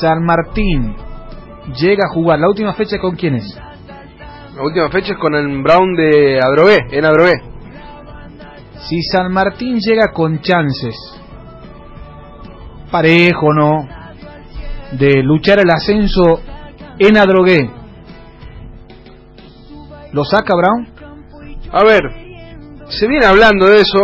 San Martín llega a jugar la última fecha con quiénes? La última fecha es con el Brown de Adrogué, en Adrogué. Si San Martín llega con chances, parejo no, de luchar el ascenso en Adrogué, ¿lo saca Brown? A ver, se viene hablando de eso.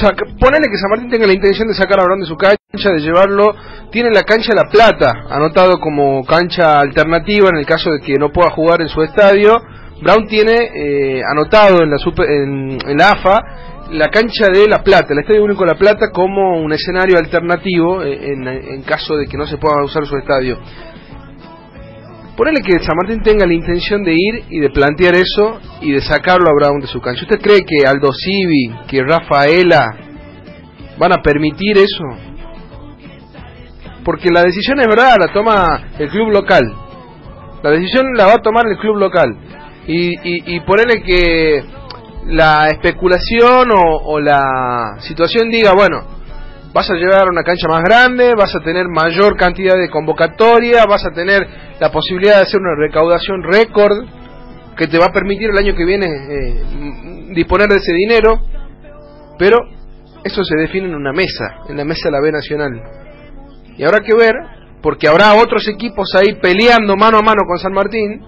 Saca, ponele que San Martín tenga la intención de sacar a Brown de su cancha, de llevarlo. Tiene la cancha La Plata, anotado como cancha alternativa en el caso de que no pueda jugar en su estadio. Brown tiene eh, anotado en la, super, en, la AFA la cancha de La Plata, el Estadio Único La Plata, como un escenario alternativo eh, en, en caso de que no se pueda usar su estadio. Ponele que San Martín tenga la intención de ir y de plantear eso y de sacarlo a Brown de su cancha. ¿Usted cree que Aldo Civi, que Rafaela van a permitir eso? Porque la decisión es verdad, la toma el club local. La decisión la va a tomar el club local. Y, y, y que la especulación o, la situación diga, bueno, vas a llegar a una cancha más grande, vas a tener mayor cantidad de convocatoria, vas a tener la posibilidad de hacer una recaudación récord que te va a permitir el año que viene eh, disponer de ese dinero, pero eso se define en una mesa, en la mesa de la B Nacional. Y habrá que ver, porque habrá otros equipos ahí peleando mano a mano con San Martín.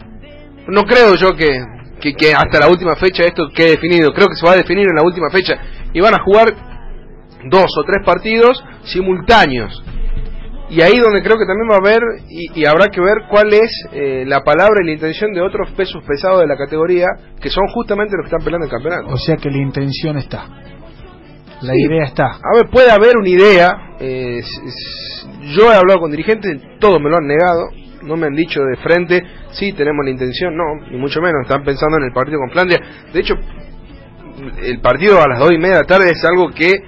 No creo yo que, que, que hasta la última fecha esto quede definido, creo que se va a definir en la última fecha y van a jugar dos o tres partidos simultáneos. Y ahí donde creo que también va a haber y, y habrá que ver cuál es eh, la palabra y la intención de otros pesos pesados de la categoría, que son justamente los que están peleando el campeonato. O sea que la intención está. La Sí. idea está. A ver, puede haber una idea. Eh, yo he hablado con dirigentes, todos me lo han negado. No me han dicho de frente, sí, tenemos la intención, no, ni mucho menos. Están pensando en el partido con Flandria. De hecho, el partido a las dos y media de la tarde es algo que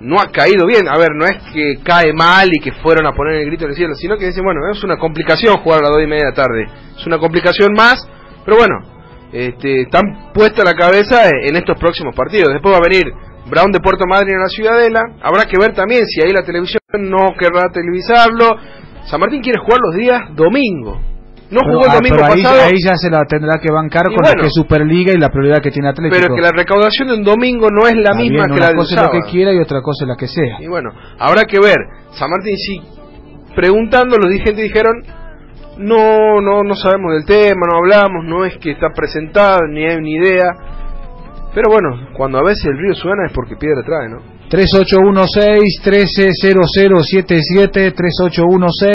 no ha caído bien. A ver, no es que cae mal y que fueron a poner el grito en el cielo, sino que dicen, bueno, es una complicación jugar a las dos y media de la tarde. Es una complicación más, pero bueno, este, están puesta la cabeza en estos próximos partidos. Después va a venir Brown de Puerto Madryn a la Ciudadela. Habrá que ver también si ahí la televisión no querrá televisarlo. San Martín quiere jugar los días domingo. No Pero, jugó el ah, domingo pero ahí, pasado. ahí ya se la tendrá que bancar Y con bueno. lo que Superliga y la prioridad que tiene Atlético. Pero que la recaudación de un domingo no es la Está misma bien, que la una del cosa es lo que quiera y otra cosa es la que sea. Y bueno, habrá que ver. San Martín sí, preguntando, los dirigentes dijeron, no, no, no sabemos del tema, no hablamos, no es que está presentado, ni hay ni idea. Pero bueno, cuando a veces el río suena es porque piedra trae, ¿no? 3816-130077, 3816.